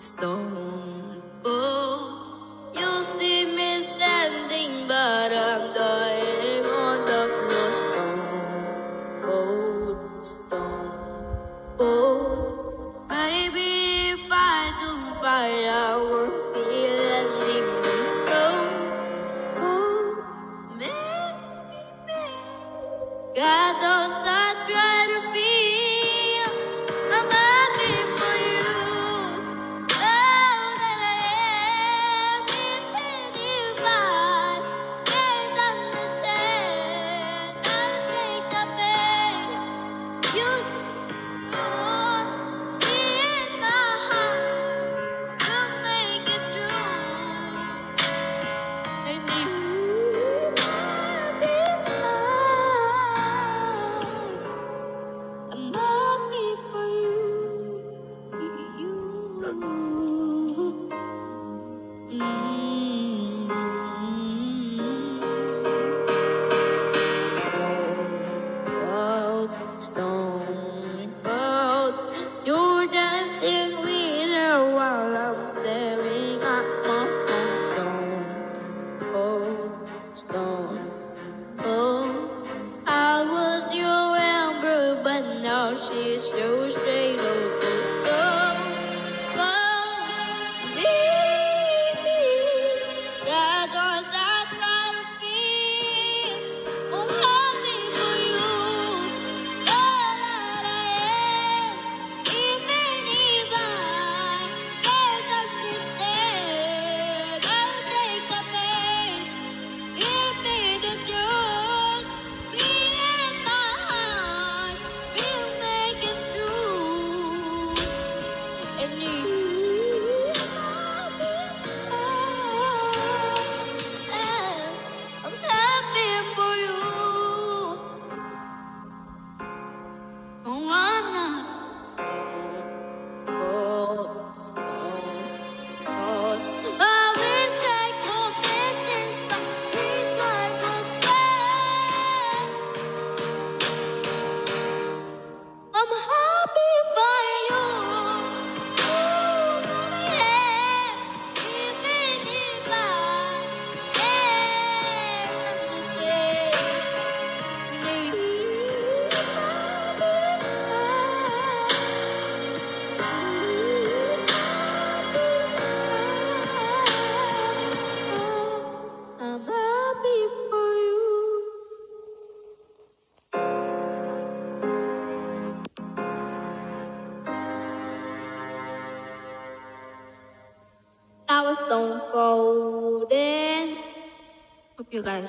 stone. Oh, you see me standing, but I'm dying on the floor. Stone, cold stone. Oh, baby, if I don't find, I won't be landing on stone. Oh, maybe, God knows I try to feel. Stone cold, you're dancing with her while I'm staring at my own stone cold stone. Oh, I was your amber, but now she's so straight over stone. Stone, baby, yeah, don't I was stone golden. Hope you guys.